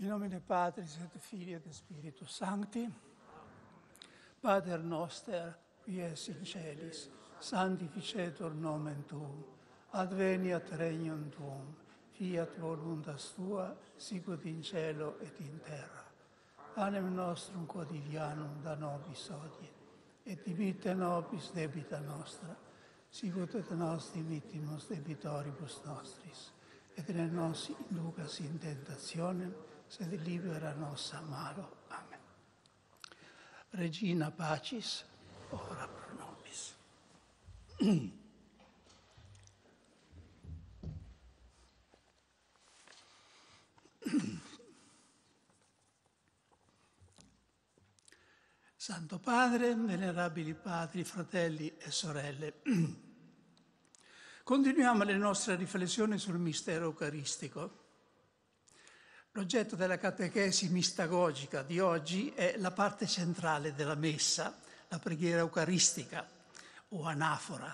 In nomine Patris et Filii et Spiritus Sancti, Pater noster, qui es in celis, sanctificetur nomen tuum, adveniat regnum tuum, fiat voluntas tua, sicut in cielo et in terra. Panem nostrum quotidianum da nobis hodie, et dimitte nobis debita nostra, sicut et nos dimittimus debitoribus nostris, ne nos inducas in tentationem, sed libera nos a malo. Amen. Regina Pacis, ora pro nobis. Santo Padre, venerabili padri, fratelli e sorelle, continuiamo le nostre riflessioni sul mistero eucaristico. L'oggetto della catechesi mistagogica di oggi è la parte centrale della messa, la preghiera eucaristica o anafora,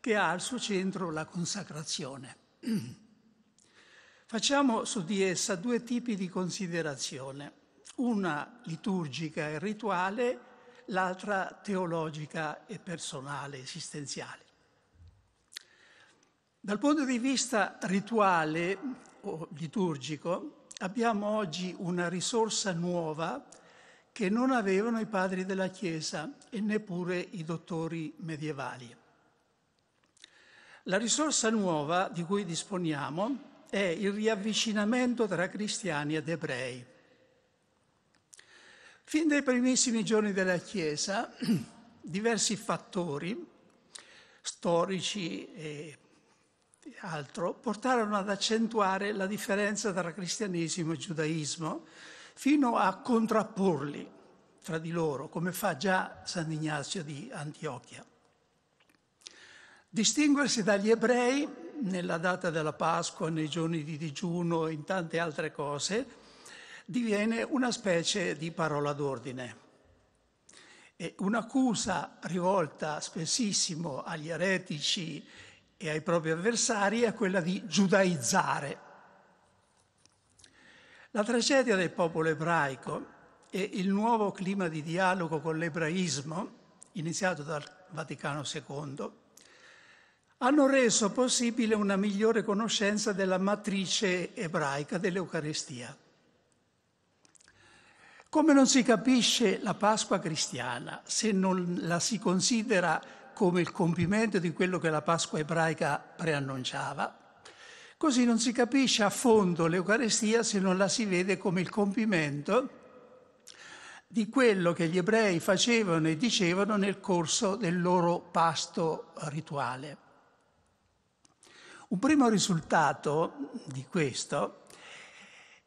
che ha al suo centro la consacrazione. Facciamo su di essa due tipi di considerazione una liturgica e rituale, l'altra teologica e personale, esistenziale. Dal punto di vista rituale o liturgico abbiamo oggi una risorsa nuova che non avevano i padri della Chiesa e neppure i dottori medievali. La risorsa nuova di cui disponiamo è il riavvicinamento tra cristiani ed ebrei Fin dai primissimi giorni della Chiesa, diversi fattori storici e altro portarono ad accentuare la differenza tra cristianesimo e giudaismo fino a contrapporli tra di loro, come fa già Sant'Ignazio di Antiochia. Distinguersi dagli ebrei nella data della Pasqua, nei giorni di digiuno e in tante altre cose, diviene una specie di parola d'ordine. E un'accusa rivolta spessissimo agli eretici e ai propri avversari è quella di giudaizzare. La tragedia del popolo ebraico e il nuovo clima di dialogo con l'ebraismo, iniziato dal Vaticano II, hanno reso possibile una migliore conoscenza della matrice ebraica dell'Eucaristia. Come non si capisce la Pasqua cristiana se non la si considera come il compimento di quello che la Pasqua ebraica preannunciava, così non si capisce a fondo l'Eucarestia se non la si vede come il compimento di quello che gli ebrei facevano e dicevano nel corso del loro pasto rituale. Un primo risultato di questo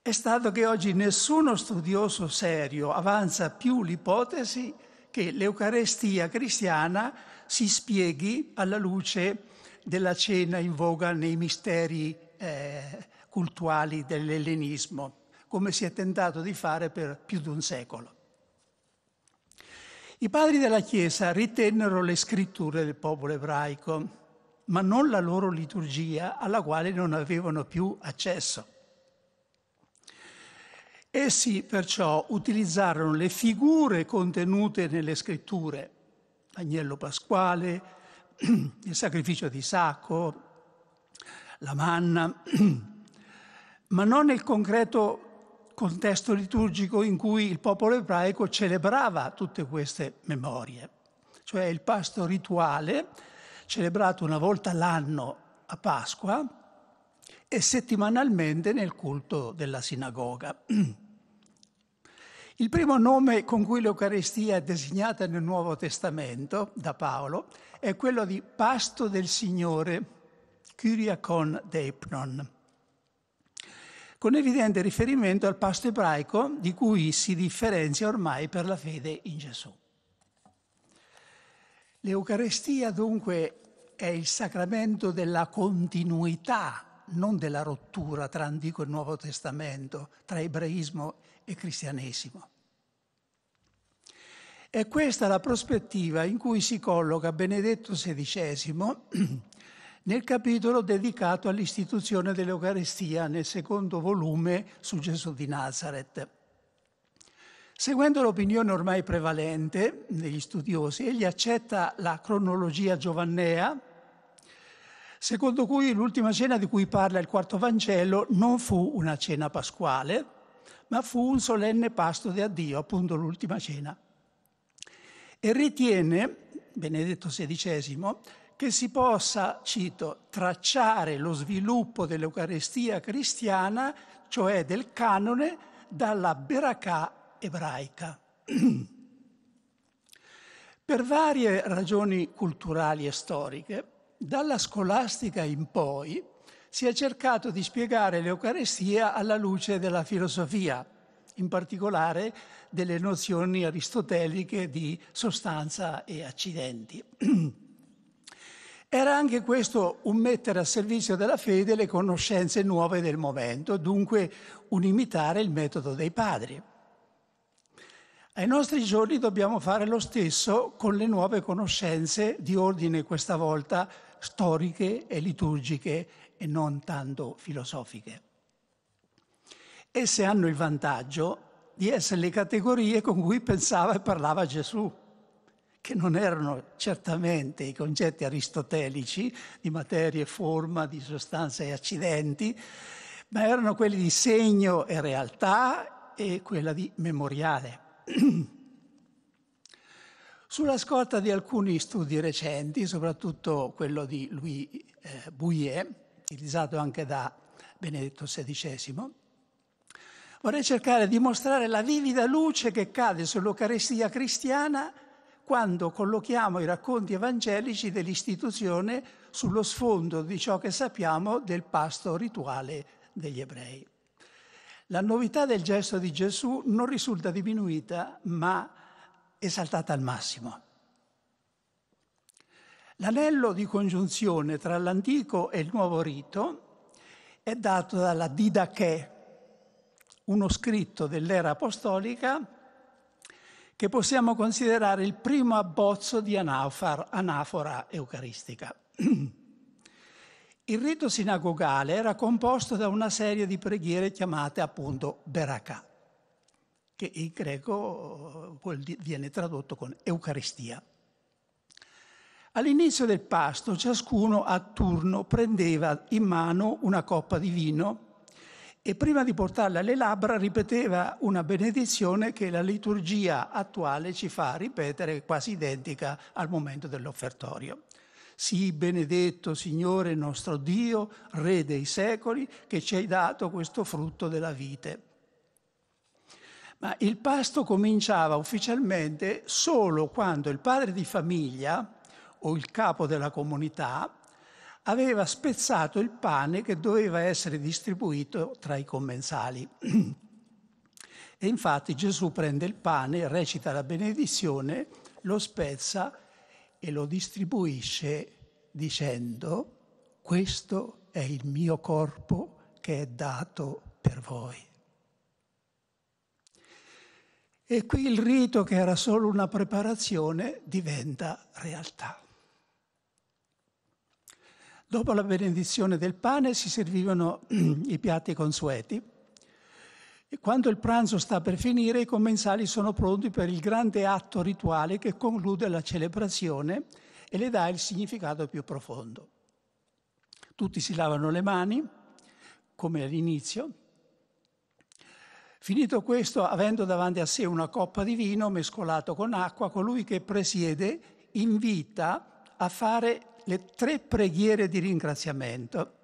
è stato che oggi nessuno studioso serio avanza più l'ipotesi che l'Eucarestia cristiana si spieghi alla luce della cena in voga nei misteri eh, cultuali dell'ellenismo, come si è tentato di fare per più di un secolo. I padri della Chiesa ritennero le scritture del popolo ebraico, ma non la loro liturgia alla quale non avevano più accesso. Essi perciò utilizzarono le figure contenute nelle scritture, l'agnello pasquale, il sacrificio di Isacco, la manna, ma non nel concreto contesto liturgico in cui il popolo ebraico celebrava tutte queste memorie, cioè il pasto rituale celebrato una volta l'anno a Pasqua e settimanalmente nel culto della sinagoga. Il primo nome con cui l'Eucaristia è designata nel Nuovo Testamento da Paolo è quello di pasto del Signore, Kyriakon Deipnon, con evidente riferimento al pasto ebraico di cui si differenzia ormai per la fede in Gesù. L'Eucaristia dunque è il sacramento della continuità non della rottura tra Antico e Nuovo Testamento, tra ebraismo e cristianesimo. È questa la prospettiva in cui si colloca Benedetto XVI nel capitolo dedicato all'istituzione dell'Eucaristia nel secondo volume su Gesù di Nazareth. Seguendo l'opinione ormai prevalente degli studiosi, egli accetta la cronologia giovannea, secondo cui l'ultima cena di cui parla il quarto Vangelo non fu una cena pasquale, ma fu un solenne pasto di addio, appunto l'ultima cena. E ritiene, Benedetto XVI, che si possa, cito, tracciare lo sviluppo dell'Eucarestia cristiana, cioè del canone, dalla Beracà ebraica. per varie ragioni culturali e storiche, dalla scolastica in poi si è cercato di spiegare l'Eucarestia alla luce della filosofia, in particolare delle nozioni aristoteliche di sostanza e accidenti. Era anche questo un mettere a servizio della fede le conoscenze nuove del momento, dunque un imitare il metodo dei padri. Ai nostri giorni dobbiamo fare lo stesso con le nuove conoscenze di ordine questa volta storiche e liturgiche e non tanto filosofiche. Esse hanno il vantaggio di essere le categorie con cui pensava e parlava Gesù che non erano certamente i concetti aristotelici di materia e forma, di sostanza e accidenti, ma erano quelli di segno e realtà e quella di memoriale. Sulla scorta di alcuni studi recenti, soprattutto quello di Louis eh, Bouillet, utilizzato anche da Benedetto XVI, vorrei cercare di mostrare la vivida luce che cade sull'Eucaristia cristiana quando collochiamo i racconti evangelici dell'istituzione sullo sfondo di ciò che sappiamo del pasto rituale degli ebrei. La novità del gesto di Gesù non risulta diminuita, ma esaltata al massimo. L'anello di congiunzione tra l'antico e il nuovo rito è dato dalla Didache, uno scritto dell'era apostolica che possiamo considerare il primo abbozzo di anafora, anafora eucaristica. Il rito sinagogale era composto da una serie di preghiere chiamate appunto Beracà, che in greco viene tradotto con Eucaristia. All'inizio del pasto ciascuno a turno prendeva in mano una coppa di vino e prima di portarla alle labbra ripeteva una benedizione che la liturgia attuale ci fa ripetere quasi identica al momento dell'offertorio. Sii benedetto Signore nostro Dio, Re dei secoli, che ci hai dato questo frutto della vite. Ma il pasto cominciava ufficialmente solo quando il padre di famiglia o il capo della comunità aveva spezzato il pane che doveva essere distribuito tra i commensali. E infatti Gesù prende il pane, recita la benedizione, lo spezza e lo distribuisce dicendo questo è il mio corpo che è dato per voi. E qui il rito che era solo una preparazione diventa realtà. Dopo la benedizione del pane si servivano i piatti consueti e quando il pranzo sta per finire i commensali sono pronti per il grande atto rituale che conclude la celebrazione e le dà il significato più profondo. Tutti si lavano le mani, come all'inizio. Finito questo, avendo davanti a sé una coppa di vino mescolato con acqua, colui che presiede invita a fare le tre preghiere di ringraziamento.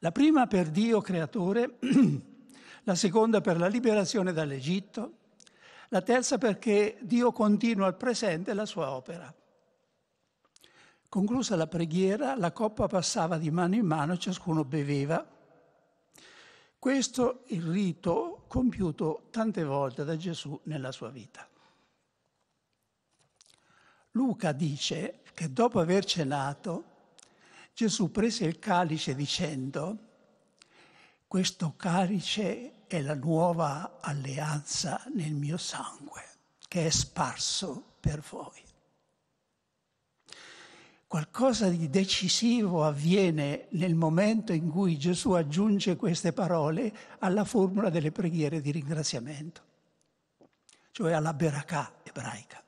La prima per Dio creatore, la seconda per la liberazione dall'Egitto, la terza perché Dio continua al presente la sua opera. Conclusa la preghiera, la coppa passava di mano in mano, ciascuno beveva. Questo è il rito compiuto tante volte da Gesù nella sua vita. Luca dice che dopo aver cenato Gesù prese il calice dicendo, questo calice è la nuova alleanza nel mio sangue che è sparso per voi. qualcosa di decisivo avviene nel momento in cui Gesù aggiunge queste parole alla formula delle preghiere di ringraziamento, cioè alla berakà ebraica.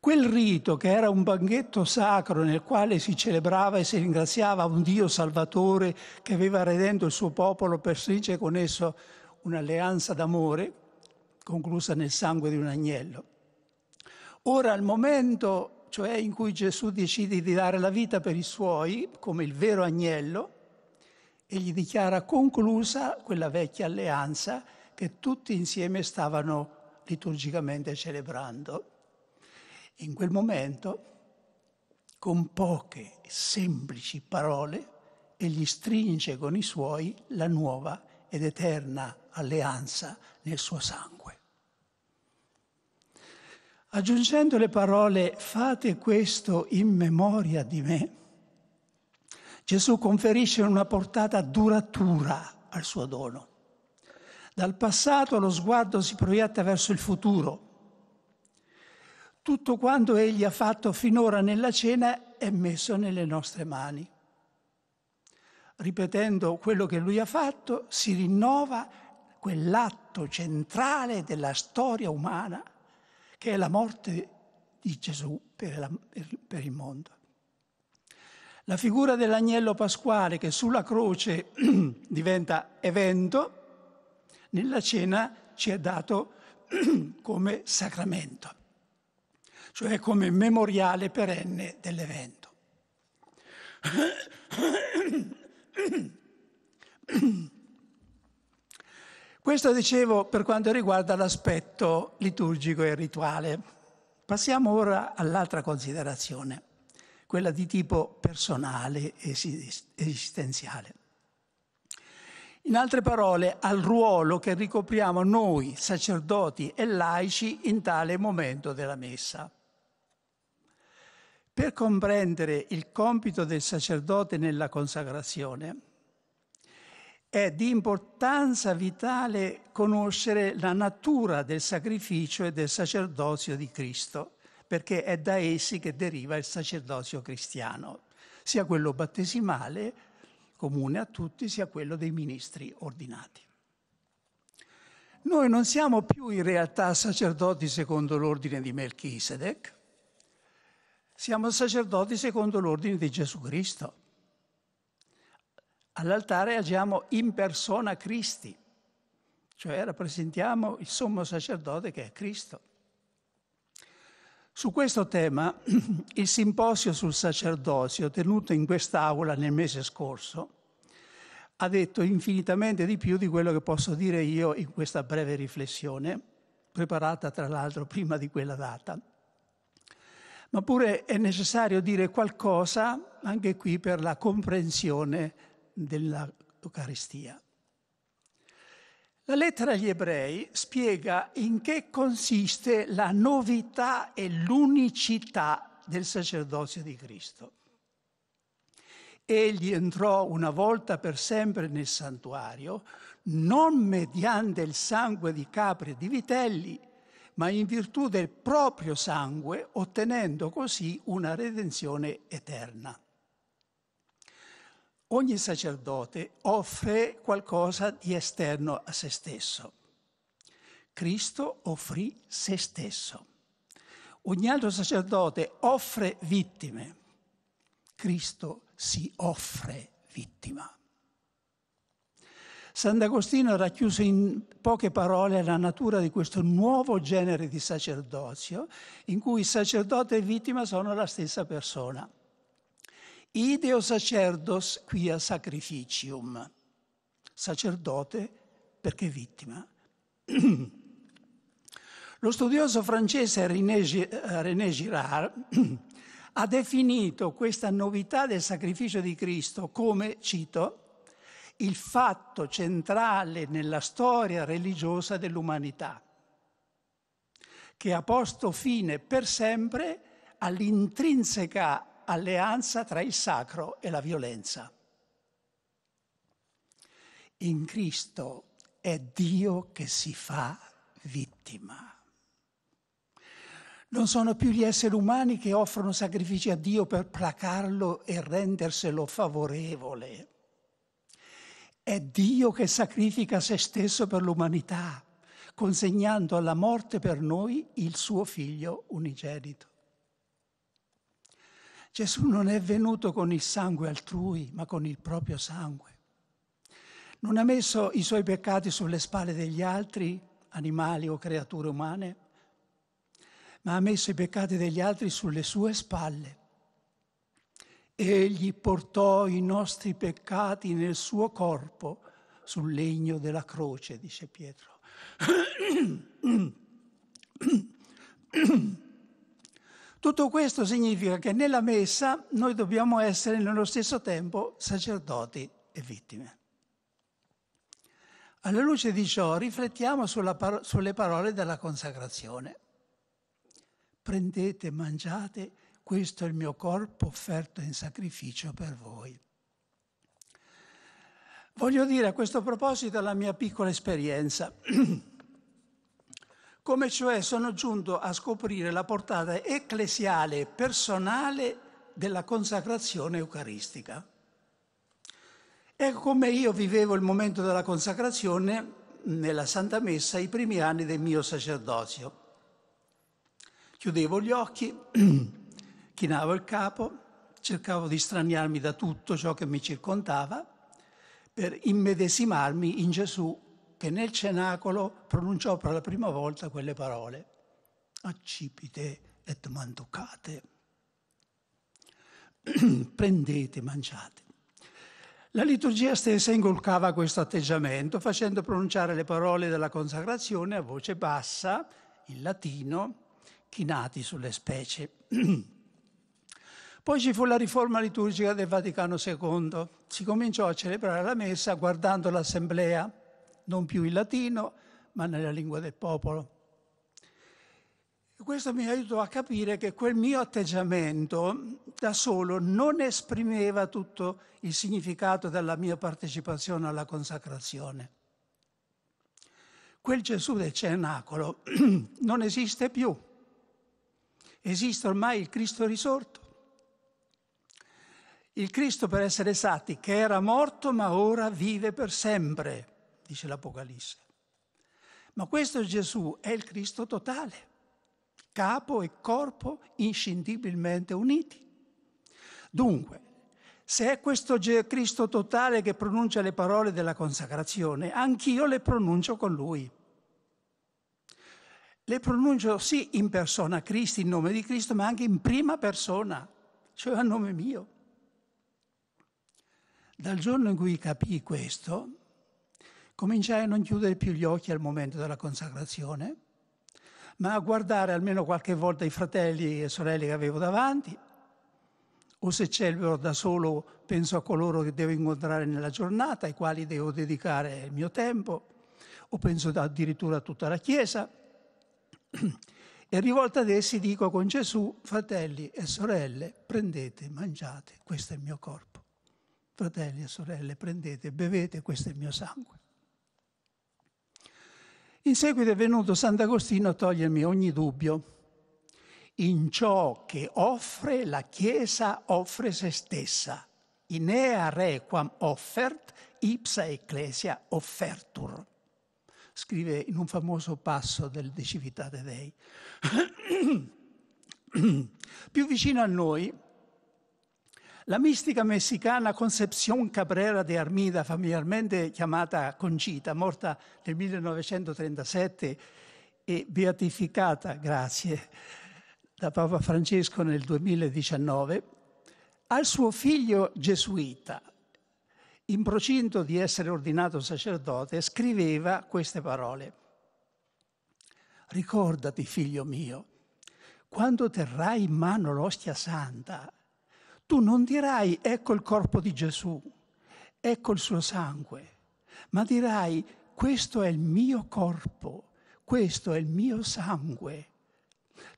Quel rito, che era un banchetto sacro nel quale si celebrava e si ringraziava un Dio salvatore che aveva redento il suo popolo per stringere con esso un'alleanza d'amore, conclusa nel sangue di un agnello. Ora, al momento, cioè in cui Gesù decide di dare la vita per i suoi, come il vero agnello, e gli dichiara conclusa quella vecchia alleanza che tutti insieme stavano liturgicamente celebrando. In quel momento, con poche semplici parole, egli stringe con i suoi la nuova ed eterna alleanza nel suo sangue. Aggiungendo le parole fate questo in memoria di me, Gesù conferisce una portata duratura al suo dono. Dal passato lo sguardo si proietta verso il futuro tutto quanto Egli ha fatto finora nella cena è messo nelle nostre mani. Ripetendo quello che Lui ha fatto, si rinnova quell'atto centrale della storia umana, che è la morte di Gesù per, la, per il mondo. La figura dell'agnello pasquale che sulla croce diventa evento, nella cena ci è dato come sacramento cioè come memoriale perenne dell'evento. Questo dicevo per quanto riguarda l'aspetto liturgico e rituale. Passiamo ora all'altra considerazione, quella di tipo personale e esistenziale. In altre parole, al ruolo che ricopriamo noi, sacerdoti e laici, in tale momento della messa. Per comprendere il compito del sacerdote nella consacrazione è di importanza vitale conoscere la natura del sacrificio e del sacerdozio di Cristo, perché è da essi che deriva il sacerdozio cristiano, sia quello battesimale, comune a tutti, sia quello dei ministri ordinati. Noi non siamo più in realtà sacerdoti secondo l'ordine di Melchisedec, siamo sacerdoti secondo l'ordine di Gesù Cristo. All'altare agiamo in persona Cristi, cioè rappresentiamo il sommo sacerdote che è Cristo. Su questo tema, il simposio sul sacerdozio tenuto in quest'aula nel mese scorso ha detto infinitamente di più di quello che posso dire io in questa breve riflessione, preparata tra l'altro prima di quella data ma pure è necessario dire qualcosa anche qui per la comprensione dell'Eucaristia. La lettera agli ebrei spiega in che consiste la novità e l'unicità del sacerdozio di Cristo. Egli entrò una volta per sempre nel santuario, non mediante il sangue di capri e di vitelli, ma in virtù del proprio sangue, ottenendo così una redenzione eterna. Ogni sacerdote offre qualcosa di esterno a se stesso. Cristo offrì se stesso. Ogni altro sacerdote offre vittime. Cristo si offre vittima. Sant'Agostino racchiuse in poche parole la natura di questo nuovo genere di sacerdozio in cui sacerdote e vittima sono la stessa persona. Ideo sacerdos quia sacrificium. Sacerdote perché vittima. Lo studioso francese René, René Girard ha definito questa novità del sacrificio di Cristo come, cito, il fatto centrale nella storia religiosa dell'umanità, che ha posto fine per sempre all'intrinseca alleanza tra il sacro e la violenza. In Cristo è Dio che si fa vittima. Non sono più gli esseri umani che offrono sacrifici a Dio per placarlo e renderselo favorevole. È Dio che sacrifica se stesso per l'umanità, consegnando alla morte per noi il suo figlio unigenito. Gesù non è venuto con il sangue altrui, ma con il proprio sangue. Non ha messo i suoi peccati sulle spalle degli altri, animali o creature umane, ma ha messo i peccati degli altri sulle sue spalle. Egli portò i nostri peccati nel suo corpo sul legno della croce, dice Pietro. Tutto questo significa che nella messa noi dobbiamo essere nello stesso tempo sacerdoti e vittime. Alla luce di ciò riflettiamo par- sulle parole della consacrazione prendete, mangiate, questo è il mio corpo offerto in sacrificio per voi. Voglio dire a questo proposito la mia piccola esperienza, come cioè sono giunto a scoprire la portata ecclesiale e personale della consacrazione eucaristica. Ecco come io vivevo il momento della consacrazione nella Santa Messa i primi anni del mio sacerdozio. Chiudevo gli occhi, chinavo il capo, cercavo di straniarmi da tutto ciò che mi circondava per immedesimarmi in Gesù che nel cenacolo pronunciò per la prima volta quelle parole. Accipite et manducate. Prendete, mangiate. La liturgia stessa incolcava questo atteggiamento facendo pronunciare le parole della consacrazione a voce bassa, in latino, chinati sulle specie. Poi ci fu la riforma liturgica del Vaticano II. Si cominciò a celebrare la messa guardando l'assemblea, non più in latino, ma nella lingua del popolo. Questo mi aiutò a capire che quel mio atteggiamento da solo non esprimeva tutto il significato della mia partecipazione alla consacrazione. Quel Gesù del cenacolo non esiste più esiste ormai il Cristo risorto. Il Cristo, per essere esatti, che era morto ma ora vive per sempre, dice l'Apocalisse. Ma questo Gesù è il Cristo totale, capo e corpo inscindibilmente uniti. Dunque, se è questo Cristo totale che pronuncia le parole della consacrazione, anch'io le pronuncio con lui. Le pronuncio sì in persona Cristo, in nome di Cristo, ma anche in prima persona, cioè a nome mio. Dal giorno in cui capii questo, cominciai a non chiudere più gli occhi al momento della consacrazione, ma a guardare almeno qualche volta i fratelli e sorelle che avevo davanti, o se celebro da solo penso a coloro che devo incontrare nella giornata, ai quali devo dedicare il mio tempo, o penso addirittura a tutta la Chiesa e rivolta ad essi dico con Gesù, fratelli e sorelle, prendete, mangiate, questo è il mio corpo. Fratelli e sorelle, prendete, bevete, questo è il mio sangue. In seguito è venuto Sant'Agostino a togliermi ogni dubbio. In ciò che offre la Chiesa offre se stessa. In ea requam offert, ipsa ecclesia offertur scrive in un famoso passo del De Civitate Dei. Più vicino a noi, la mistica messicana Concepción Cabrera de Armida, familiarmente chiamata Concita, morta nel 1937 e beatificata, grazie, da Papa Francesco nel 2019, al suo figlio gesuita, in procinto di essere ordinato sacerdote, scriveva queste parole. Ricordati, figlio mio, quando terrai in mano l'ostia santa, tu non dirai ecco il corpo di Gesù, ecco il suo sangue, ma dirai questo è il mio corpo, questo è il mio sangue.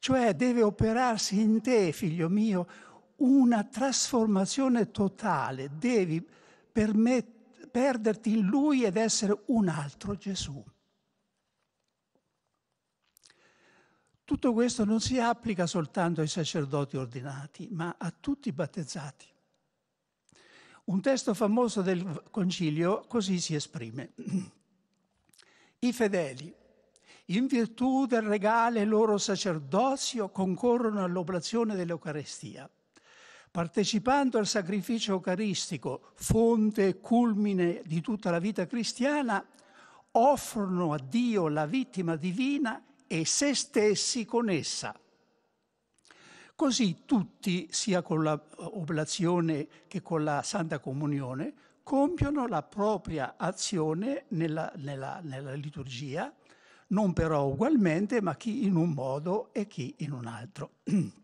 Cioè deve operarsi in te, figlio mio, una trasformazione totale, devi permet- perderti in lui ed essere un altro Gesù. Tutto questo non si applica soltanto ai sacerdoti ordinati, ma a tutti i battezzati. Un testo famoso del Concilio così si esprime. I fedeli, in virtù del regale loro sacerdozio, concorrono all'oblazione dell'Eucarestia. Partecipando al sacrificio eucaristico, fonte e culmine di tutta la vita cristiana, offrono a Dio la vittima divina e se stessi con essa. Così tutti, sia con l'oblazione che con la Santa Comunione, compiono la propria azione nella, nella, nella liturgia, non però ugualmente, ma chi in un modo e chi in un altro.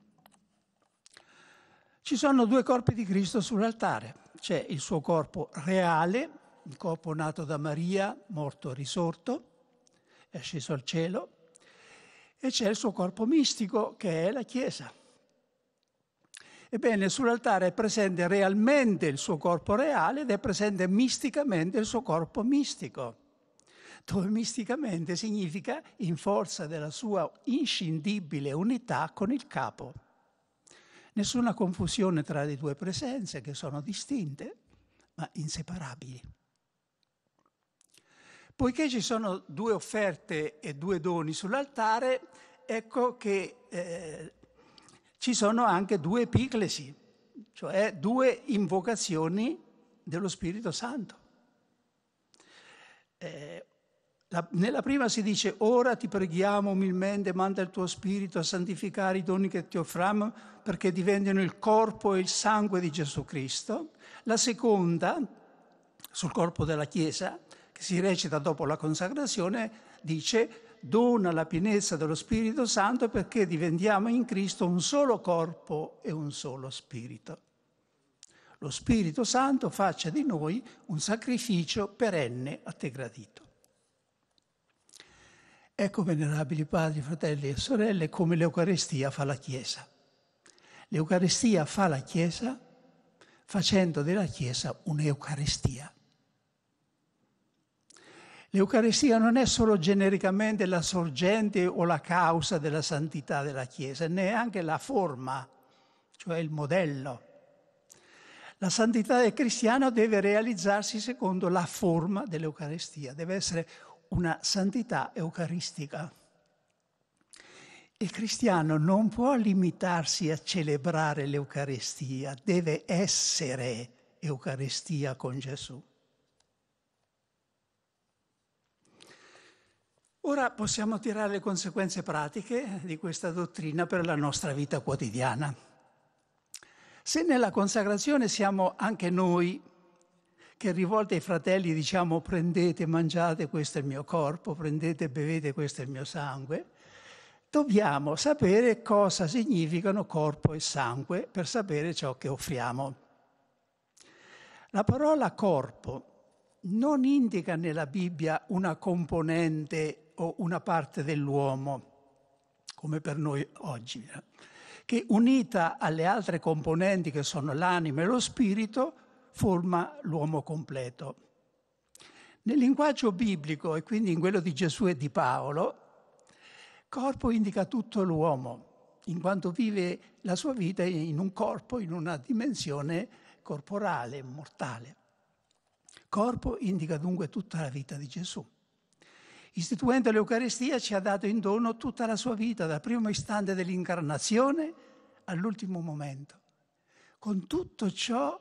Ci sono due corpi di Cristo sull'altare. C'è il suo corpo reale, il corpo nato da Maria, morto e risorto, è sceso al cielo, e c'è il suo corpo mistico che è la Chiesa. Ebbene, sull'altare è presente realmente il suo corpo reale ed è presente misticamente il suo corpo mistico, dove misticamente significa in forza della sua inscindibile unità con il capo. Nessuna confusione tra le due presenze che sono distinte ma inseparabili. Poiché ci sono due offerte e due doni sull'altare, ecco che eh, ci sono anche due epiclesi, cioè due invocazioni dello Spirito Santo. Eh, la, nella prima si dice ora ti preghiamo umilmente, manda il tuo Spirito a santificare i doni che ti offriamo perché diventino il corpo e il sangue di Gesù Cristo. La seconda, sul corpo della Chiesa, che si recita dopo la consacrazione, dice dona la pienezza dello Spirito Santo perché diventiamo in Cristo un solo corpo e un solo Spirito. Lo Spirito Santo faccia di noi un sacrificio perenne a te gradito. Ecco, venerabili padri, fratelli e sorelle, come l'Eucarestia fa la Chiesa. L'Eucarestia fa la Chiesa facendo della Chiesa un'Eucarestia. L'Eucaristia non è solo genericamente la sorgente o la causa della santità della Chiesa, è neanche la forma, cioè il modello. La santità del cristiano deve realizzarsi secondo la forma dell'Eucaristia, deve essere una santità eucaristica. Il cristiano non può limitarsi a celebrare l'Eucaristia, deve essere Eucaristia con Gesù. Ora possiamo tirare le conseguenze pratiche di questa dottrina per la nostra vita quotidiana. Se nella consacrazione siamo anche noi che rivolte ai fratelli diciamo prendete, mangiate, questo è il mio corpo, prendete, bevete, questo è il mio sangue, dobbiamo sapere cosa significano corpo e sangue per sapere ciò che offriamo. La parola corpo non indica nella Bibbia una componente o una parte dell'uomo, come per noi oggi, eh? che unita alle altre componenti che sono l'anima e lo spirito, forma l'uomo completo. Nel linguaggio biblico e quindi in quello di Gesù e di Paolo, corpo indica tutto l'uomo, in quanto vive la sua vita in un corpo, in una dimensione corporale, mortale. Corpo indica dunque tutta la vita di Gesù. Istituendo l'Eucaristia ci ha dato in dono tutta la sua vita, dal primo istante dell'incarnazione all'ultimo momento, con tutto ciò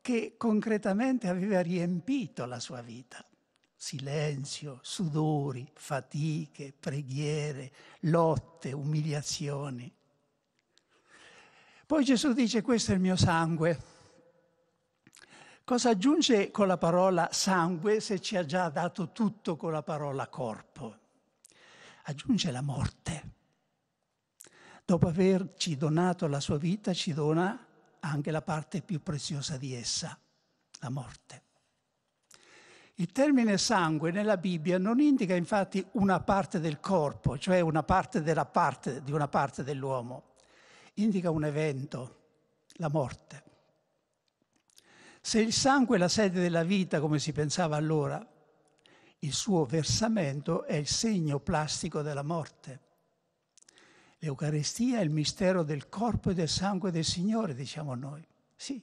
che concretamente aveva riempito la sua vita. Silenzio, sudori, fatiche, preghiere, lotte, umiliazioni. Poi Gesù dice questo è il mio sangue Cosa aggiunge con la parola sangue se ci ha già dato tutto con la parola corpo? Aggiunge la morte. Dopo averci donato la sua vita, ci dona anche la parte più preziosa di essa, la morte. Il termine sangue nella Bibbia non indica infatti una parte del corpo, cioè una parte della parte di una parte dell'uomo, indica un evento, la morte. Se il sangue è la sede della vita, come si pensava allora, il suo versamento è il segno plastico della morte. L'Eucaristia è il mistero del corpo e del sangue del Signore, diciamo noi. Sì,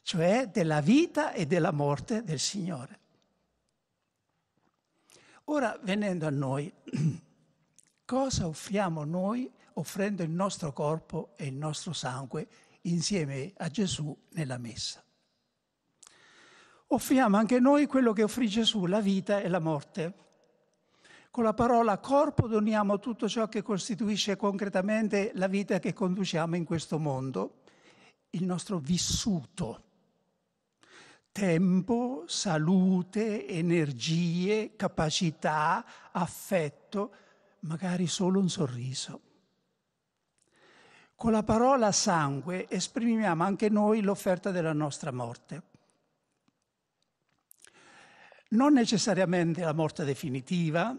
cioè della vita e della morte del Signore. Ora, venendo a noi, cosa offriamo noi offrendo il nostro corpo e il nostro sangue insieme a Gesù nella messa? Offriamo anche noi quello che offrì Gesù, la vita e la morte. Con la parola corpo doniamo tutto ciò che costituisce concretamente la vita che conduciamo in questo mondo, il nostro vissuto. Tempo, salute, energie, capacità, affetto, magari solo un sorriso. Con la parola sangue esprimiamo anche noi l'offerta della nostra morte non necessariamente la morte definitiva,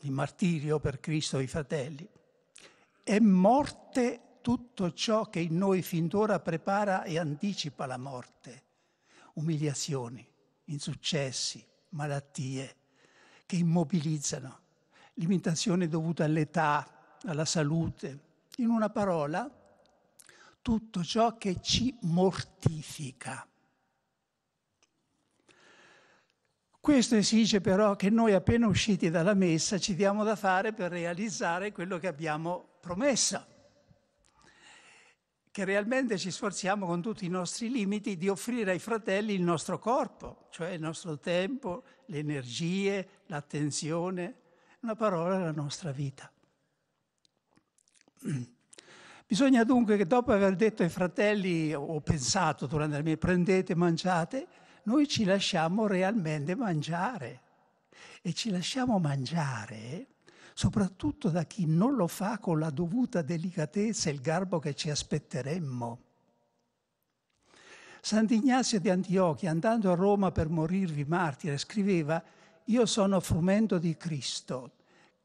il martirio per Cristo e i fratelli, è morte tutto ciò che in noi fin d'ora prepara e anticipa la morte, umiliazioni, insuccessi, malattie che immobilizzano, limitazioni dovute all'età, alla salute, in una parola, tutto ciò che ci mortifica. Questo esige però che noi appena usciti dalla messa ci diamo da fare per realizzare quello che abbiamo promesso, che realmente ci sforziamo con tutti i nostri limiti di offrire ai fratelli il nostro corpo, cioè il nostro tempo, le energie, l'attenzione, una parola, la nostra vita. Bisogna dunque che dopo aver detto ai fratelli, o pensato durante la mia prendete, mangiate, noi ci lasciamo realmente mangiare e ci lasciamo mangiare soprattutto da chi non lo fa con la dovuta delicatezza e il garbo che ci aspetteremmo. Sant'Ignazio di Antiochia, andando a Roma per morirvi martire, scriveva «Io sono frumento di Cristo,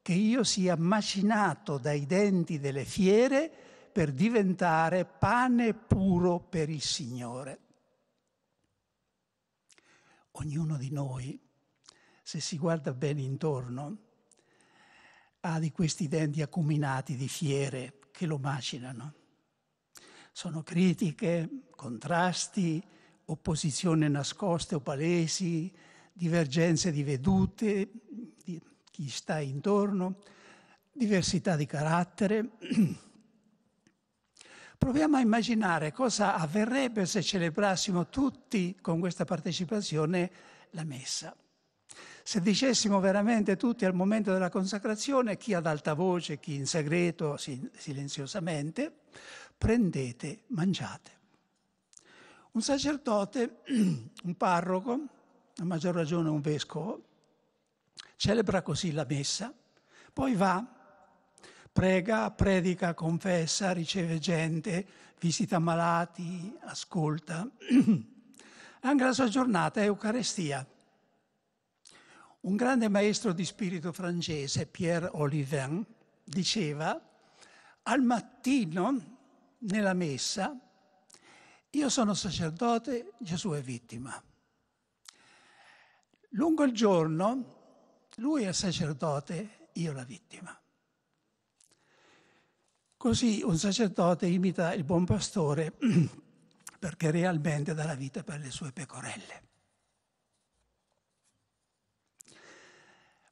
che io sia macinato dai denti delle fiere per diventare pane puro per il Signore» ognuno di noi, se si guarda bene intorno, ha di questi denti acuminati di fiere che lo macinano. Sono critiche, contrasti, opposizioni nascoste o palesi, divergenze di vedute di chi sta intorno, diversità di carattere. Proviamo a immaginare cosa avverrebbe se celebrassimo tutti con questa partecipazione la messa. Se dicessimo veramente tutti al momento della consacrazione, chi ad alta voce, chi in segreto, silenziosamente, prendete, mangiate. Un sacerdote, un parroco, a maggior ragione un vescovo, celebra così la messa, poi va prega, predica, confessa, riceve gente, visita malati, ascolta. Anche la sua giornata è Eucaristia. Un grande maestro di spirito francese, Pierre Olivin, diceva, al mattino nella messa, io sono sacerdote, Gesù è vittima. Lungo il giorno, lui è sacerdote, io la vittima. Così un sacerdote imita il buon pastore perché realmente dà la vita per le sue pecorelle.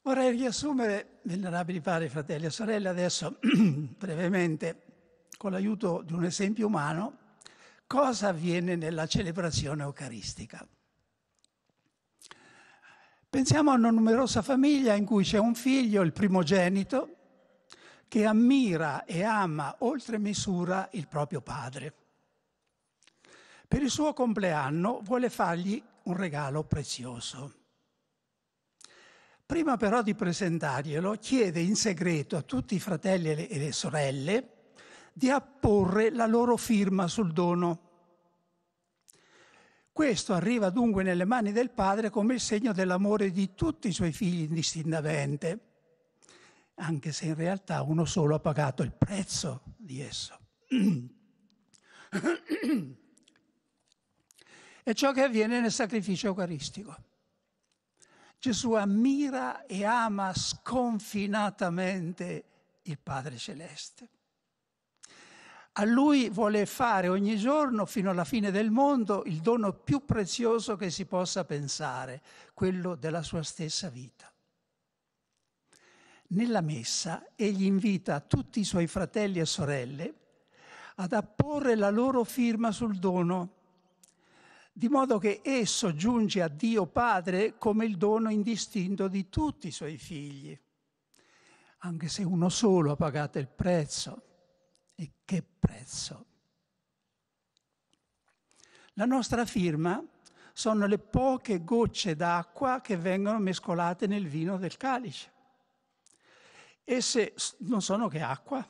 Vorrei riassumere, venerabili padri, fratelli e sorelle, adesso brevemente, con l'aiuto di un esempio umano, cosa avviene nella celebrazione eucaristica. Pensiamo a una numerosa famiglia in cui c'è un figlio, il primogenito, che ammira e ama oltre misura il proprio padre. Per il suo compleanno vuole fargli un regalo prezioso. Prima però di presentarglielo, chiede in segreto a tutti i fratelli e le sorelle di apporre la loro firma sul dono. Questo arriva dunque nelle mani del padre come il segno dell'amore di tutti i suoi figli indistintamente anche se in realtà uno solo ha pagato il prezzo di esso. È ciò che avviene nel sacrificio eucaristico. Gesù ammira e ama sconfinatamente il Padre Celeste. A lui vuole fare ogni giorno, fino alla fine del mondo, il dono più prezioso che si possa pensare, quello della sua stessa vita. Nella messa egli invita tutti i suoi fratelli e sorelle ad apporre la loro firma sul dono, di modo che esso giunge a Dio Padre come il dono indistinto di tutti i suoi figli, anche se uno solo ha pagato il prezzo e che prezzo! La nostra firma sono le poche gocce d'acqua che vengono mescolate nel vino del calice. Esse non sono che acqua,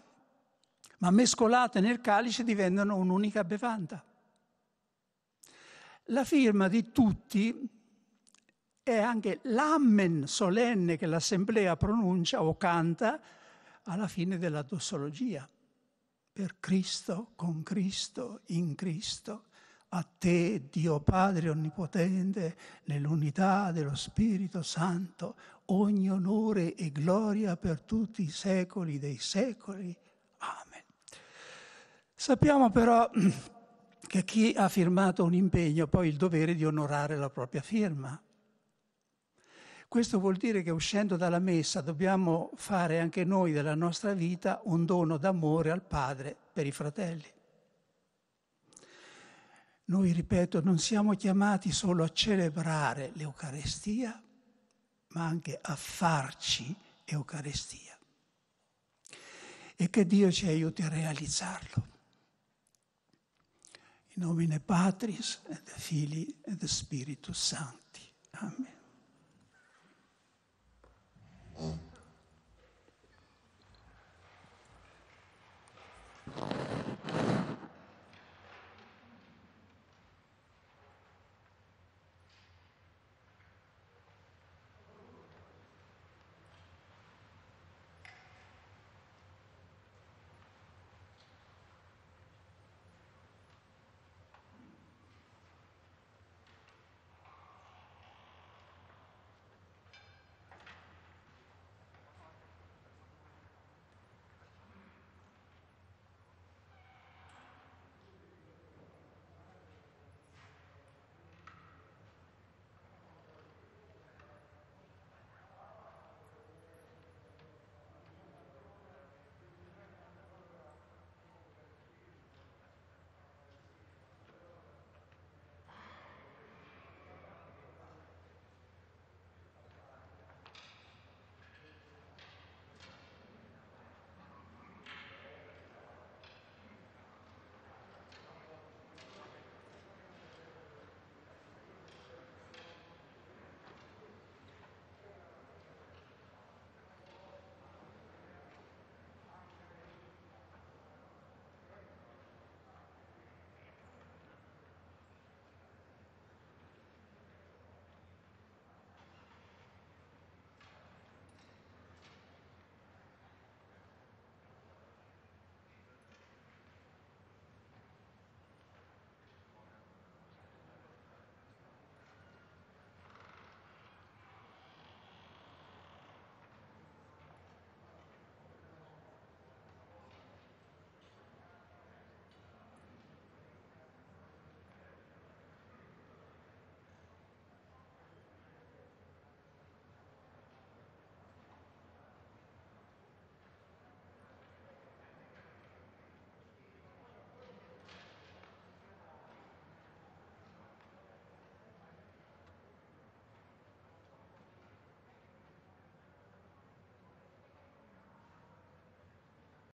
ma mescolate nel calice diventano un'unica bevanda. La firma di tutti è anche l'amen solenne che l'assemblea pronuncia o canta alla fine della dossologia per Cristo, con Cristo, in Cristo, a te, Dio Padre Onnipotente, nell'unità dello Spirito Santo, ogni onore e gloria per tutti i secoli dei secoli. Amen. Sappiamo però che chi ha firmato un impegno poi il dovere di onorare la propria firma. Questo vuol dire che uscendo dalla messa dobbiamo fare anche noi della nostra vita un dono d'amore al Padre per i fratelli. Noi, ripeto, non siamo chiamati solo a celebrare l'Eucarestia, ma anche a farci Eucarestia. E che Dio ci aiuti a realizzarlo. In nomine Patris et Filii et Spiritus Sancti. Amen. Mm.